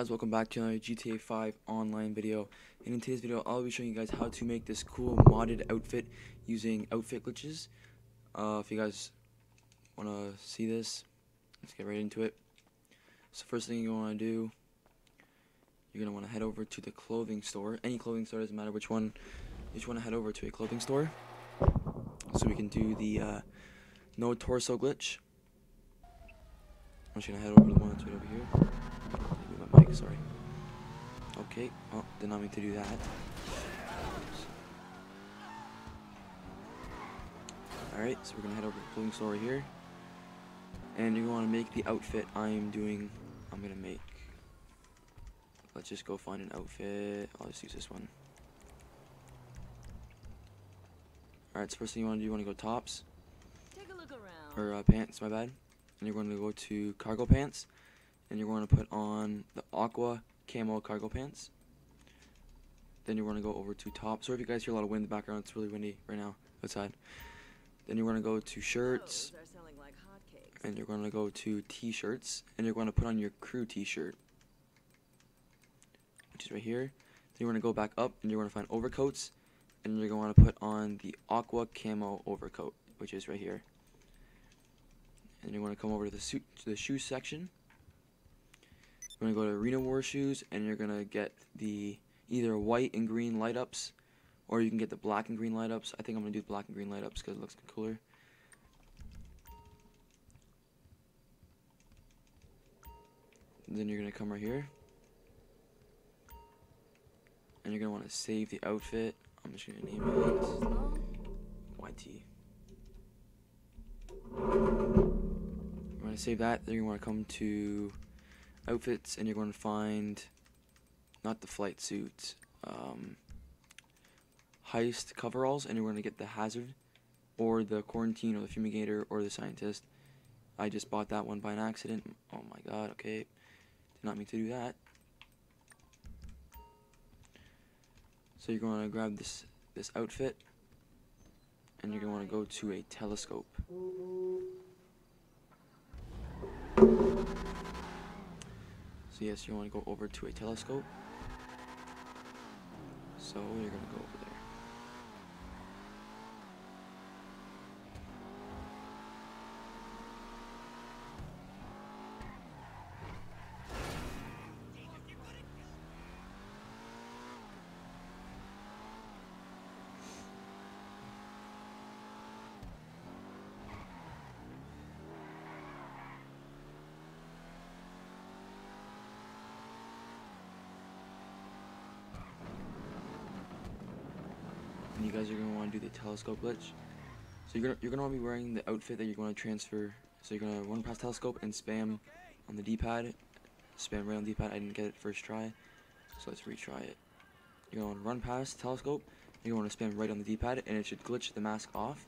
guys, welcome back to another GTA 5 online video. And in today's video, I'll be showing you guys how to make this cool modded outfit using outfit glitches. Uh, if you guys want to see this, let's get right into it. So first thing you want to do, you're going to want to head over to the clothing store. Any clothing store, doesn't matter which one. You just want to head over to a clothing store. So we can do the uh, no torso glitch. I'm just going to head over to the one that's right over here sorry. Okay, oh, did not mean to do that. Alright, so we're gonna head over to the clothing store right here. And you're gonna make the outfit I'm doing, I'm gonna make. Let's just go find an outfit. I'll just use this one. Alright, so first thing you wanna do, you wanna go tops. Or uh, pants, my bad. And you're going to go to cargo pants and you're going to put on the aqua camo cargo pants. Then you're going to go over to top. Sorry if you guys hear a lot of wind in the background. It's really windy right now outside. Then you're going to go to shirts. Like and you're going to go to t-shirts. And you're going to put on your crew t-shirt. Which is right here. Then you're going to go back up and you're going to find overcoats. And you're going to put on the aqua camo overcoat. Which is right here. And you're going to come over to the suit to the shoe section you're going to go to Arena War shoes, and you're going to get the either white and green light ups, or you can get the black and green light ups. I think I'm going to do black and green light ups because it looks cooler. then you're going to come right here. And you're going to want to save the outfit. I'm just going to name it YT. You want to save that, then you want to come to outfits and you're going to find not the flight suits um, heist coveralls and you're going to get the hazard or the quarantine or the fumigator or the scientist. I just bought that one by an accident. Oh my god okay. Did not mean to do that. So you're going to grab this this outfit and you're going to want to go to a telescope yes, you want to go over to a telescope. So you're going to go over there. And you guys are going to want to do the telescope glitch. So you're gonna you're gonna want to be wearing the outfit that you're going to transfer. So you're gonna run past telescope and spam on the D-pad. Spam right on the D-pad. I didn't get it first try, so let's retry it. You're gonna run past telescope. You're gonna wanna spam right on the D-pad, and it should glitch the mask off,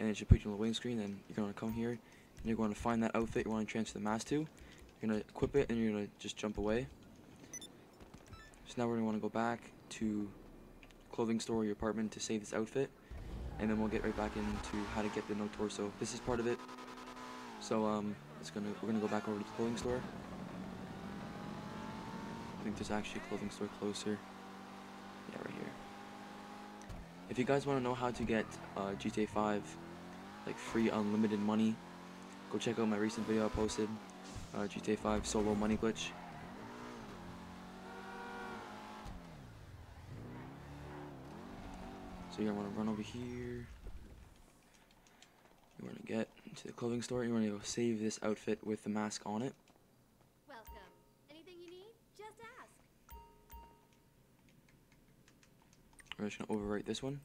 and it should put you on the wing screen. Then you're gonna come here, and you're going to find that outfit you want to transfer the mask to. You're gonna equip it, and you're gonna just jump away. So now we're gonna want to go back to clothing store or your apartment to save this outfit and then we'll get right back into how to get the no torso. This is part of it. So um it's gonna we're gonna go back over to the clothing store. I think there's actually a clothing store closer. Yeah right here. If you guys want to know how to get uh, GTA 5 like free unlimited money go check out my recent video I posted uh, GTA 5 solo money glitch So you're gonna wanna run over here. You wanna get to the clothing store. You wanna go save this outfit with the mask on it. Welcome. Anything you need? Just ask. We're just gonna overwrite this one.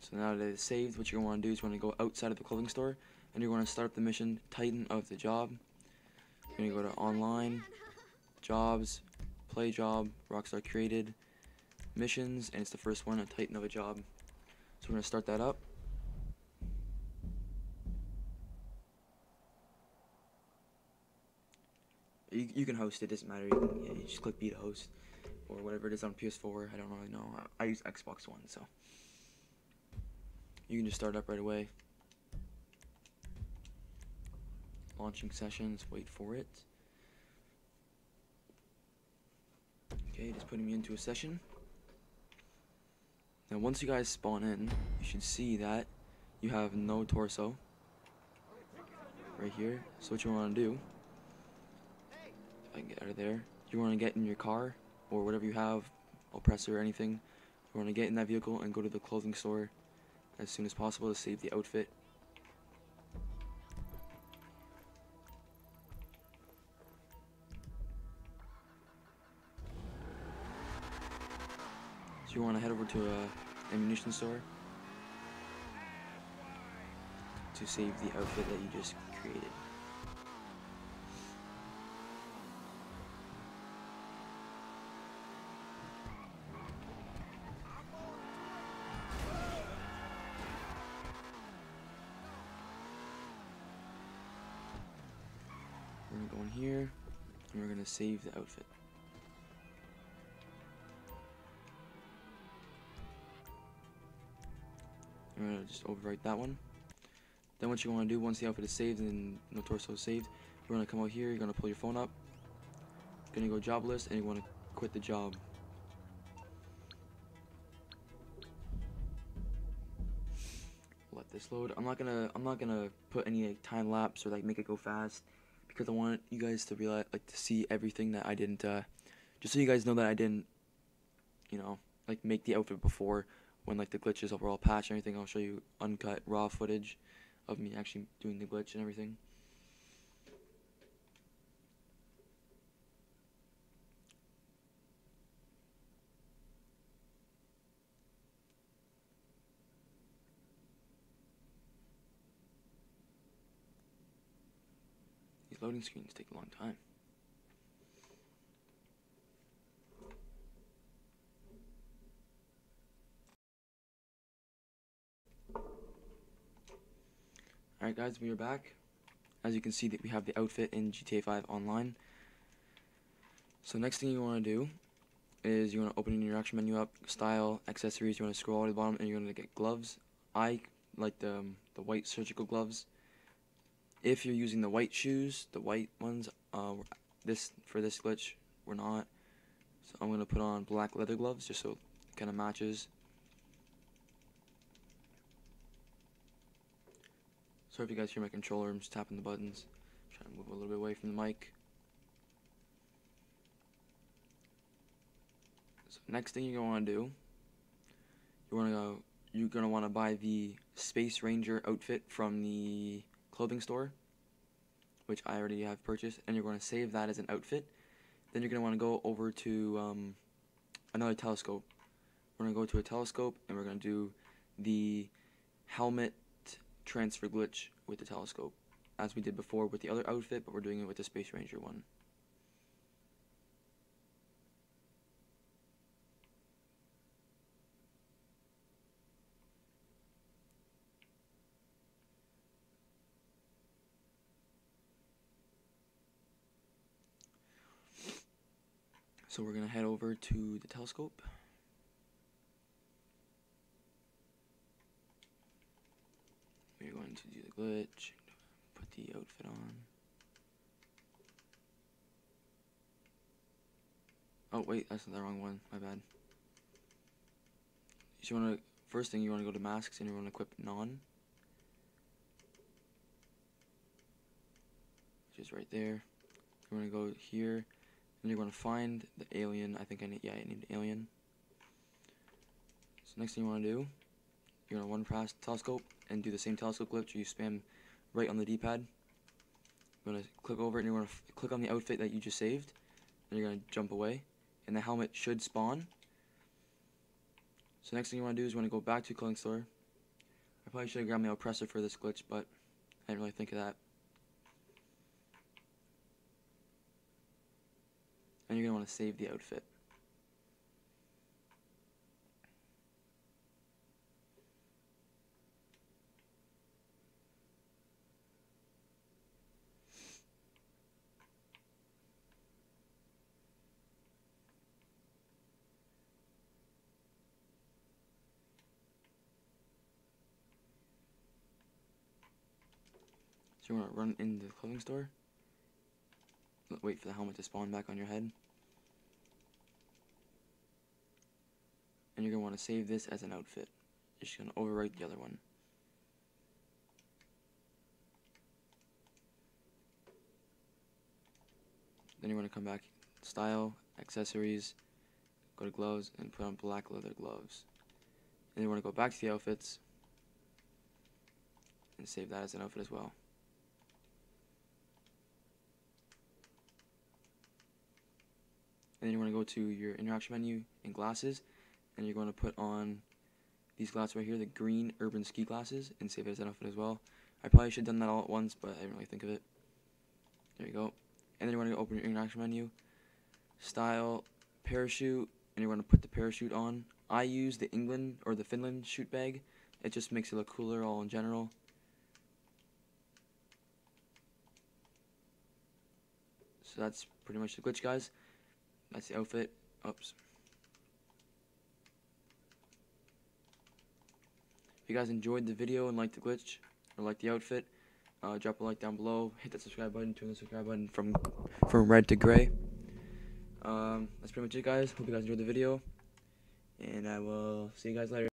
So now that it's saved, what you're gonna wanna do is you wanna go outside of the clothing store and you're gonna start the mission Titan of the job. You're gonna go to online, jobs, play job, Rockstar created missions, and it's the first one, a titan of a job. So we're going to start that up. You, you can host it, doesn't matter. You, can, yeah, you just click B to host, or whatever it is on PS4. I don't really know. I, I use Xbox One, so you can just start up right away. Launching sessions, wait for it. Okay, just putting me into a session. Now, once you guys spawn in, you should see that you have no torso right here. So what you want to do, if I can get out of there, you want to get in your car or whatever you have, oppressor or anything. You want to get in that vehicle and go to the clothing store as soon as possible to save the outfit. You want to head over to a ammunition store to save the outfit that you just created. We're gonna go in here and we're gonna save the outfit. I'm gonna just overwrite that one. Then what you want to do once the outfit is saved and no torso is saved, you're gonna come out here. You're gonna pull your phone up. Gonna go job list and you want to quit the job. Let this load. I'm not gonna. I'm not gonna put any like, time lapse or like make it go fast because I want you guys to realize like to see everything that I didn't. Uh, just so you guys know that I didn't. You know, like make the outfit before when like the glitches were all patched and everything. I'll show you uncut raw footage of me actually doing the glitch and everything. These loading screens take a long time. Alright guys, we are back. As you can see that we have the outfit in GTA 5 online. So next thing you want to do is you want to open your action menu up, style, accessories, you want to scroll all to the bottom and you're going to get gloves. I like the, um, the white surgical gloves. If you're using the white shoes, the white ones, uh, this for this glitch, we're not. So I'm going to put on black leather gloves just so it kind of matches. Sorry if you guys hear my controller, I'm just tapping the buttons. trying to move a little bit away from the mic. So next thing you're gonna wanna do, you wanna go you're gonna wanna buy the Space Ranger outfit from the clothing store, which I already have purchased, and you're gonna save that as an outfit. Then you're gonna wanna go over to um, another telescope. We're gonna go to a telescope and we're gonna do the helmet transfer glitch with the telescope, as we did before with the other outfit, but we're doing it with the Space Ranger one. So we're gonna head over to the telescope. We're going to do the glitch, put the outfit on. Oh wait, that's the wrong one. My bad. So you want to first thing you want to go to masks and you want to equip non, which is right there. You want to go here, and you're to find the alien. I think I need yeah I need alien. So next thing you want to do, you're gonna one press telescope and do the same telescope glitch. You spam right on the D-pad. You're gonna click over it and you're gonna click on the outfit that you just saved. And you're gonna jump away, and the helmet should spawn. So next thing you want to do is you want to go back to clothing store. I probably should have grabbed my oppressor for this glitch, but I didn't really think of that. And you're gonna want to save the outfit. So you want to run into the clothing store. Wait for the helmet to spawn back on your head. and you're gonna want to save this as an outfit. You're just gonna overwrite the other one. Then you want to come back, style, accessories, go to gloves, and put on black leather gloves. And you want to go back to the outfits and save that as an outfit as well. Then you want to go to your interaction menu and glasses, and you're going to put on these glasses right here, the green urban ski glasses, and save it as an outfit as well. I probably should have done that all at once, but I didn't really think of it. There you go. And then you want to open your interaction menu, style, parachute, and you want to put the parachute on. I use the England or the Finland chute bag. It just makes it look cooler all in general. So that's pretty much the glitch, guys. That's the outfit. Oops. If you guys enjoyed the video and liked the glitch or liked the outfit, uh, drop a like down below. Hit that subscribe button. Turn the subscribe button from from red to gray. Um, that's pretty much it, guys. Hope you guys enjoyed the video, and I will see you guys later.